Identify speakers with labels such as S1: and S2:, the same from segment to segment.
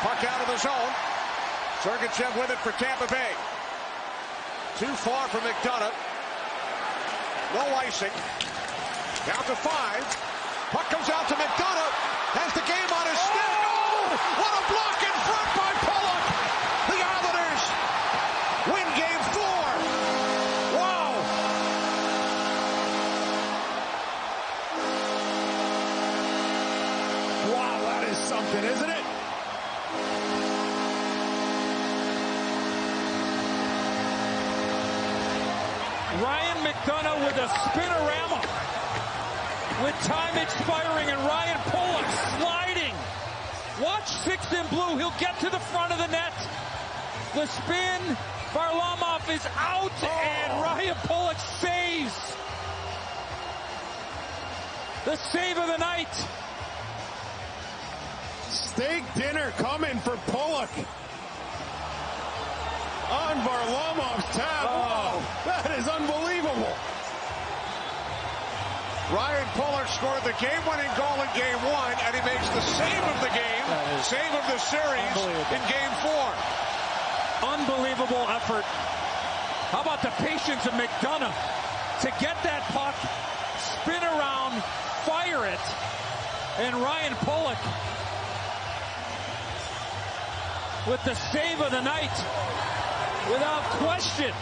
S1: Puck out of the zone. Sergachev with it for Tampa Bay. Too far for McDonagh. No icing. Down to five. Puck comes out to McDonagh. Has the game on his stick. Oh! oh what a block in front by Pulock. The Islanders win game four. Wow.
S2: Wow, that is something, isn't it?
S3: Ryan McDonagh with a spinorama. With time expiring and Ryan Pulock sliding. Watch six in blue. He'll get to the front of the net. The spin. Varlamov is out and oh. Ryan Pulock saves. The save of the night.
S2: Steak dinner coming for Pulock. On Varlamov's tab. Oh, that is unbelievable.
S1: Ryan Pulock scored the game-winning goal in game one, and he makes the save of the game, save of the series in game four.
S3: Unbelievable effort. How about the patience of McDonagh to get that puck, spin around, fire it, and Ryan Pulock with the save of the night without question.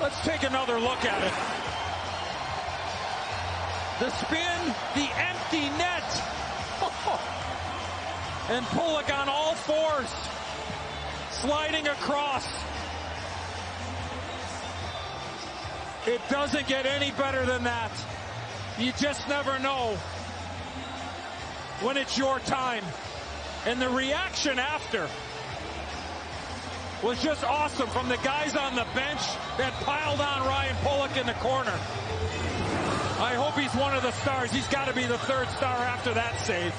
S3: Let's take another look at it. The spin, the empty net. and Pulock on all fours, sliding across. It doesn't get any better than that. You just never know when it's your time. And the reaction after was just awesome from the guys on the bench that piled on Ryan Pulock in the corner. I hope he's one of the stars. He's got to be the third star after that save.